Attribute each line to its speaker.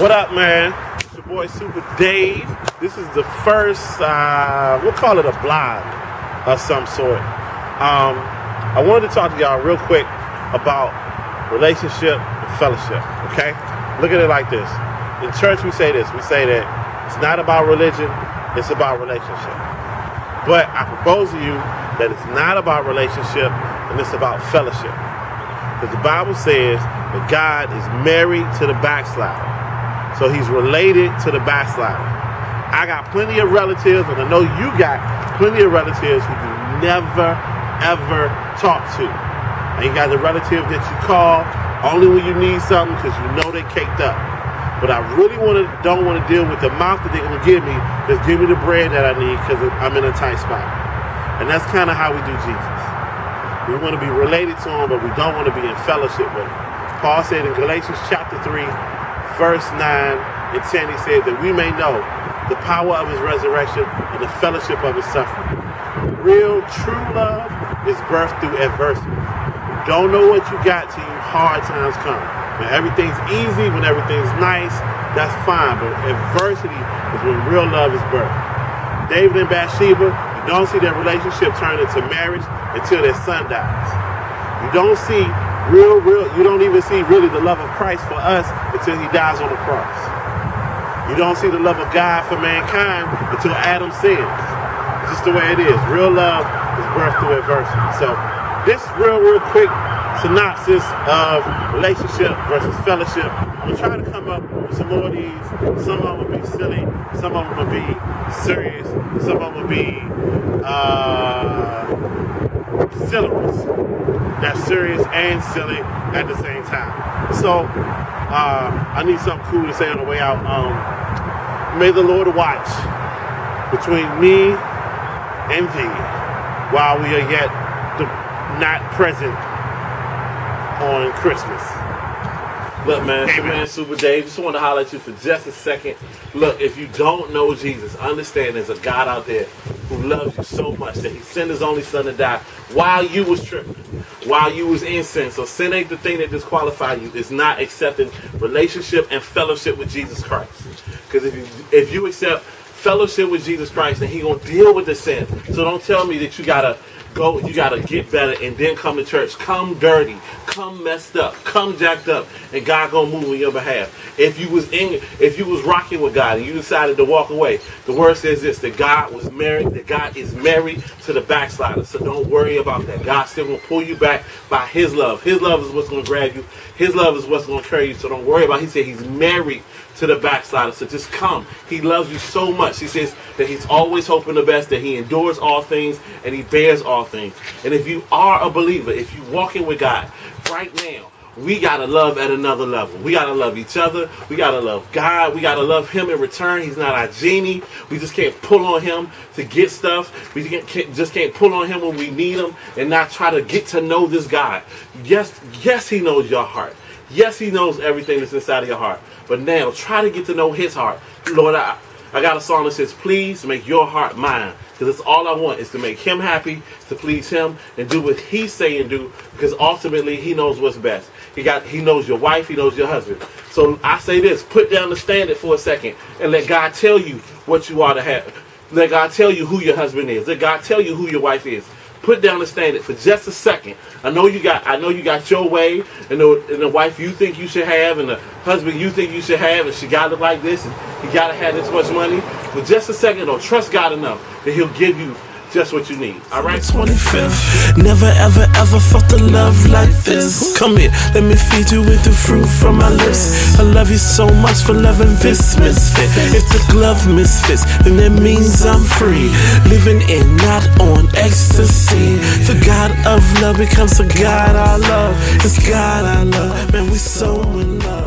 Speaker 1: What up, man? It's your boy Super Dave. This is the first, uh, we'll call it a blog of some sort. Um, I wanted to talk to y'all real quick about relationship and fellowship, okay? Look at it like this. In church, we say this. We say that it's not about religion, it's about relationship. But I propose to you that it's not about relationship and it's about fellowship. Because the Bible says that God is married to the backslider. So he's related to the backslider. I got plenty of relatives, and I know you got plenty of relatives who you never, ever talk to. And you got the relative that you call only when you need something because you know they caked up. But I really want to don't want to deal with the mouth that they're gonna give me. Just give me the bread that I need because I'm in a tight spot. And that's kind of how we do Jesus. We want to be related to him, but we don't want to be in fellowship with him. Paul said in Galatians chapter 3, verse 9 and 10, he said that we may know the power of his resurrection and the fellowship of his suffering. Real, true love is birthed through adversity. Don't know what you got till you hard times come. When everything's easy, when everything's nice, that's fine. But adversity is when real love is birthed. David and Bathsheba, you don't see their relationship turn into marriage until their son dies. You don't see real, real, you don't even see really the love of Christ for us until he dies on the cross. You don't see the love of God for mankind until Adam sins. It's just the way it is. Real love is birthed through adversity. So this real, real quick synopsis of relationship versus fellowship. I'm trying to come up with some more of these. Some of them will be silly. Some of them will be serious. Some of them will be uh. That's serious and silly at the same time. So uh, I need something cool to say on the way out. Um, may the Lord watch between me and thee while we are yet the, not present on Christmas. Look, man, it's your man SupaDave. Just want to holler at you for just a second. Look, if you don't know Jesus, understand there's a God out there who loves you so much that he sent his only son to die while you was tripping, while you was in sin. So sin ain't the thing that disqualify you. It's not accepting relationship and fellowship with Jesus Christ. Because if you if you accept fellowship with Jesus Christ, then he gonna deal with the sin. So don't tell me that you gotta go, you gotta get better and then come to church. Come dirty, come messed up, come jacked up, and God gonna move on your behalf. If you was in, if you was rocking with God and you decided to walk away, the word says this: that God was married, that God is married to the backslider. So don't worry about that. God still gonna pull you back by His love. His love is what's gonna grab you. His love is what's gonna carry you. So don't worry about. It. He said He's married to the backslider. So just come. He loves you so much. He says that he's always hoping the best, that he endures all things and he bears all things. And if you are a believer, if you're walking with God right now, we gotta love at another level. We gotta love each other. We gotta love God. We gotta love Him in return. He's not our genie. We just can't pull on Him to get stuff. We can't, just can't pull on Him when we need Him and not try to get to know this God. Yes, yes, He knows your heart. Yes, He knows everything that's inside of your heart. But now, try to get to know His heart. Lord, I, I got a song that says, "Please make your heart mine." Because that's all I want is to make him happy, to please him, and do what he's saying do. Because ultimately, he knows what's best. He got, he knows your wife, he knows your husband. So I say this: put down the standard for a second, and let God tell you what you ought to have. Let God tell you who your husband is. Let God tell you who your wife is. Put down the standard for just a second. I know you got, I know you got your way, and the, and the wife you think you should have, and the husband you think you should have, and she got it like this, and he got to have this much money. For just a second, though, trust God enough that He'll give you just what you need. All right.
Speaker 2: 25th. Never ever ever felt a love like this. Come here, let me feed you with the fruit from my lips. I love you so much for loving this misfit. If the glove misfits, then that means I'm free. Living in, not on ecstasy. The God of love becomes the God I love. It's God I love. Man, we so in love.